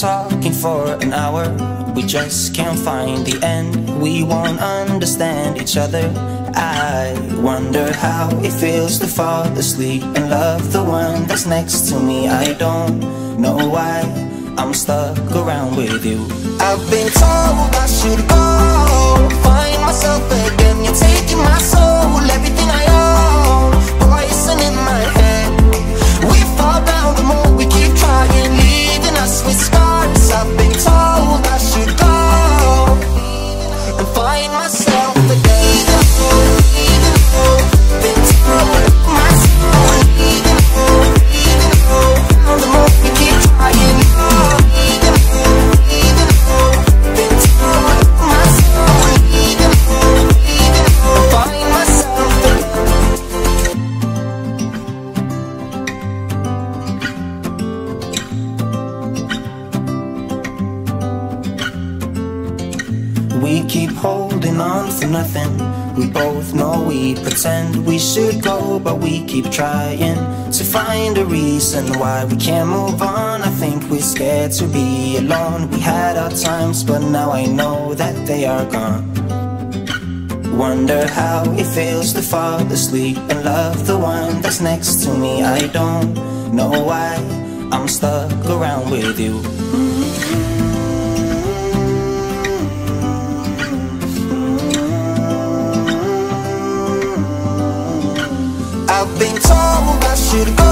Talking for an hour. We just can't find the end. We won't understand each other. I wonder how it feels to fall asleep And love the one that's next to me. I don't know why I'm stuck around with you. I've been told I should We both know we pretend we should go, but we keep trying to find a reason why we can't move on. I think we're scared to be alone. We had our times, but now I know that they are gone. Wonder how it feels to fall asleep and love the one that's next to me. I don't know why I'm stuck around with you. I've been told I should go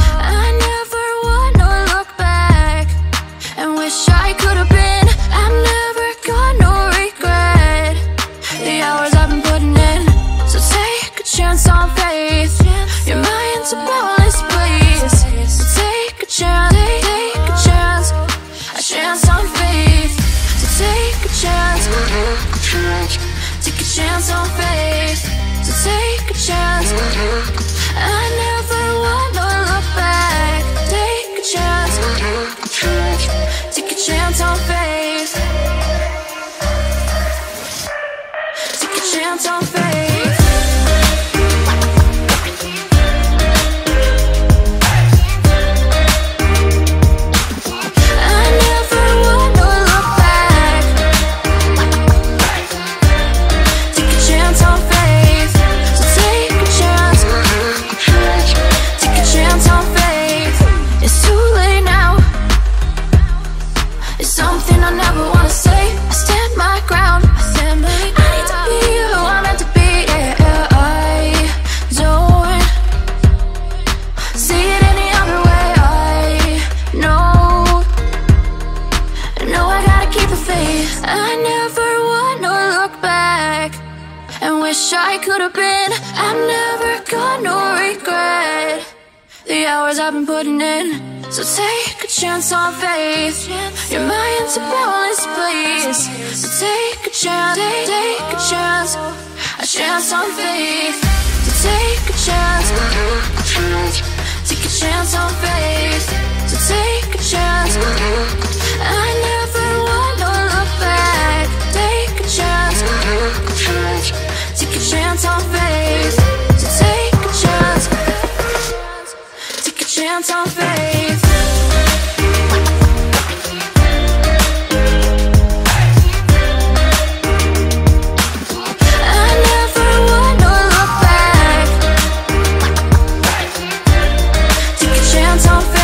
Chance on faith. So take a chance. I never wanna look back. Take a chance, take a chance on faith. Take a chance on faith. wish I could have been. I'm never gonna regret the hours I've been putting in. So take a chance on faith. Your mind's a boundless place. So take a chance, take, a chance, a chance on faith. So take a chance, take a chance on faith. So take a chance. I know. Take a chance. On faith. I never wanna look back. Take a chance on faith